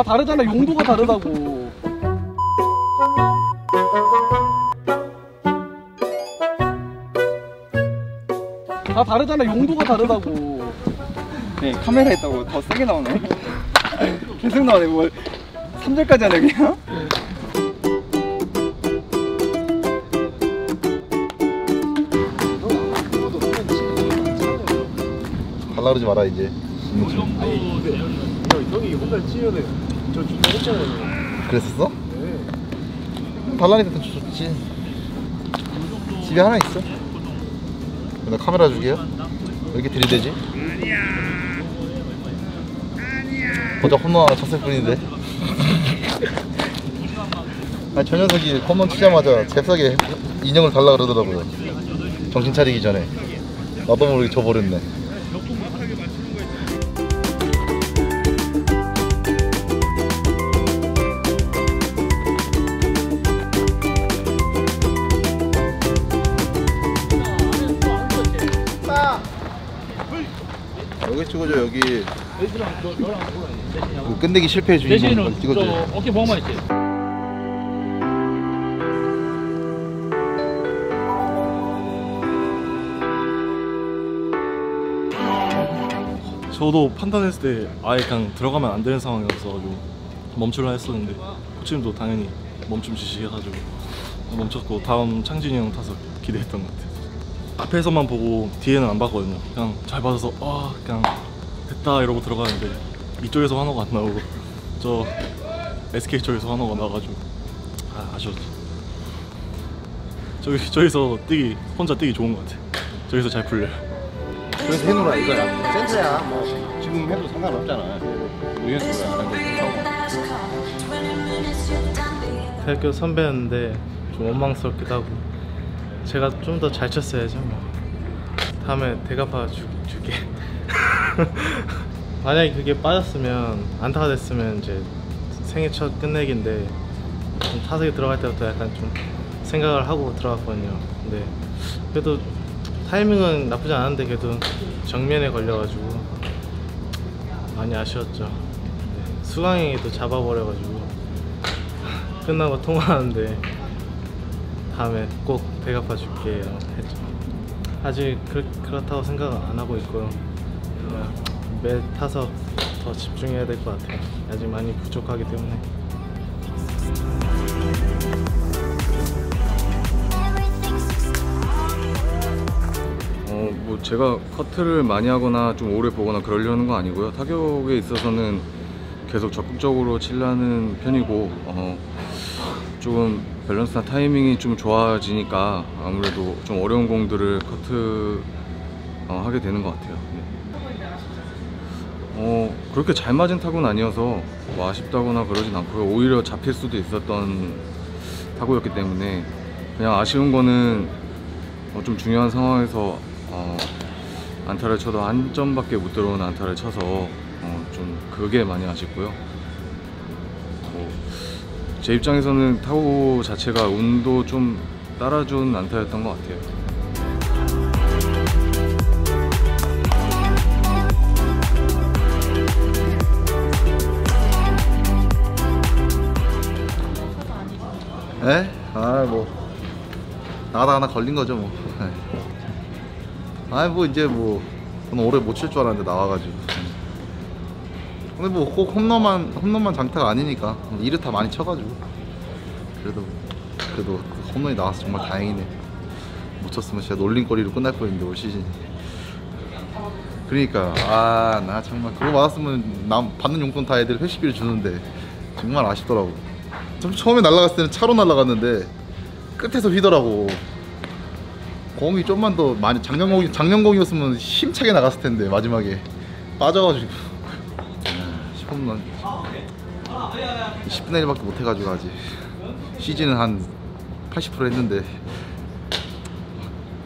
다 다르잖아 용도가 다르다고 다 다르잖아 용도가 다르다고 네, 카메라 있다고 더 세게 나오네. 계속 나오네, 뭘. 3절까지 하네, 그냥? 갈라 그러지 마라 이제 형이 혼자 찌면은 저 준비 했잖아요. 그랬었어? 달라니까 더 좋지. 집에 하나 있어? 나 카메라 주게요. 왜 이렇게 들이대지? 보자 홈런 하나 쳤을 뿐인데. 아니 저 녀석이 홈런 치자마자 잽싸게 인형을 달라 그러더라고요. 정신 차리기 전에. 나도 모르게 줘버렸네 찍어줘 여기 그 끝내기 실패 주인공 찍어줘 어깨 보호만 있지. 저도 판단했을 때 아예 그냥 들어가면 안 되는 상황이었어가지고 멈출라 했었는데 코치님도 당연히 멈춤 지시해가지고 멈췄고 다음 창진이 형 타서 기대했던 것 같아요. 앞에서만 보고 뒤에는 안 봤거든요. 그냥 잘 받아서 아 그냥 됐다 이러고 들어가는데 이쪽에서 환호가 안 나오고 저 SK 쪽에서 환호가 나와가지고 아 아쉬웠죠. 저기 저기서 뛰기 혼자 뛰기 좋은 것 같아. 저기서 잘 풀려요. 그래서 해놓으라 이거야 센터야 뭐 지금 해도 상관없잖아 우연히 안 하고 대학교 선배였는데 좀 원망스럽기도 하고 제가 좀 더 잘 쳤어야죠 뭐 다음에 대갚아 주, 줄게. 만약에 그게 빠졌으면 안타가 됐으면 이제 생애 첫 끝내기인데 좀 타석에 들어갈 때부터 약간 좀 생각을 하고 들어갔거든요. 근데 그래도 타이밍은 나쁘지 않았는데 그래도 정면에 걸려가지고 많이 아쉬웠죠. 네, 수강이 또 잡아버려가지고 끝나고 통화하는데 다음에 꼭 대갚아 줄게요 했죠. 아직 그, 그렇다고 생각 안 하고 있고요. 그냥 매 타서 더 집중해야 될 것 같아요. 아직 많이 부족하기 때문에. 어, 뭐 제가 커트를 많이 하거나 좀 오래 보거나 그러려는 건 아니고요. 타격에 있어서는 계속 적극적으로 치려는 편이고 어, 조금 밸런스나 타이밍이 좀 좋아지니까 아무래도 좀 어려운 공들을 커트 어, 하게 되는 것 같아요. 네. 어, 그렇게 잘 맞은 타구는 아니어서 뭐 아쉽다거나 그러진 않고요. 오히려 잡힐 수도 있었던 타구였기 때문에 그냥 아쉬운 거는 어, 좀 중요한 상황에서 어, 안타를 쳐도 한 점밖에 못 들어오는 안타를 쳐서 어, 좀 그게 많이 아쉽고요. 뭐, 제 입장에서는 타구 자체가 운도 좀 따라준 안타였던 것 같아요. 에? 아뭐 나다 하나 걸린 거죠 뭐. 아이 뭐 이제 뭐 저는 오래 못 칠 줄 알았는데 나와가지고. 근데 뭐 꼭 홈런만 홈런만 장타가 아니니까 2루타 많이 쳐가지고 그래도 그래도 그 홈런이 나와서 정말 다행이네. 못 쳤으면 진짜 놀림거리로 끝날 뻔했는데 올 시즌. 그러니까 아 나 정말 그거 받았으면 남 받는 용돈 다 애들 회식비를 주는데 정말 아쉽더라고. 좀 처음에 날아갔을 때는 차로 날아갔는데 끝에서 휘더라고. 공이 좀만 더 많이 작년공이 작년공이었으면 힘차게 나갔을 텐데 마지막에 빠져가지고 아, 10홈런 10분의 1밖에 못 해가지고 아직 시즌은 한80% 했는데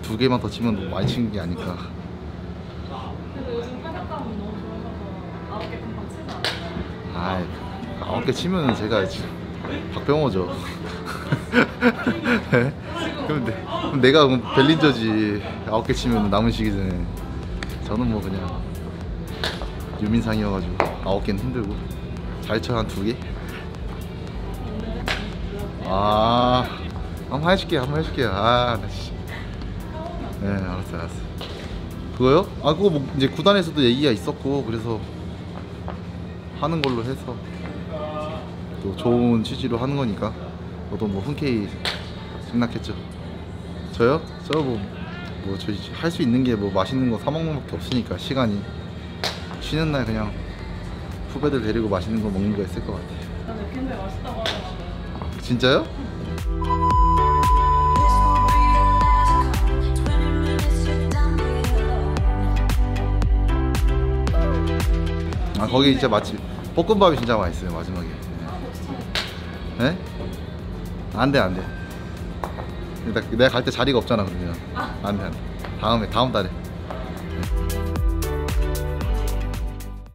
두 개만 더 치면 너무 많이 친게 아닐까. 아, 아홉 개 치면은 제가 박병호죠. 네? 그럼, 내, 그럼 내가 벨린저지 아홉 개 치면 남은 시기 전에 저는 뭐 그냥 유민상이어가지고 아홉 개는 힘들고 잘쳐 한두 개? 아 한번 해줄게요 한번 해줄게요 아나 씨. 네 알았어 알았어 그거요? 아 그거 뭐 이제 구단에서도 얘기가 있었고 그래서 하는 걸로 해서 또 좋은 취지로 하는 거니까 저도 뭐 흔쾌히 생각했죠 저요? 저 뭐 뭐 저희 할 수 있는 게 뭐 맛있는 거 사 먹는 것밖에 없으니까 시간이 쉬는 날 그냥 후배들 데리고 맛있는 거 먹는 거 있을 것 같아요. 굉장히 맛있다고 하더라고요. 진짜요? 아 거기 진짜 맛집 볶음밥이 진짜 맛있어요 마지막에. 네? 안돼 안돼. 내가 갈 때 자리가 없잖아 그러면 안돼 안돼. 다음에 다음 달에.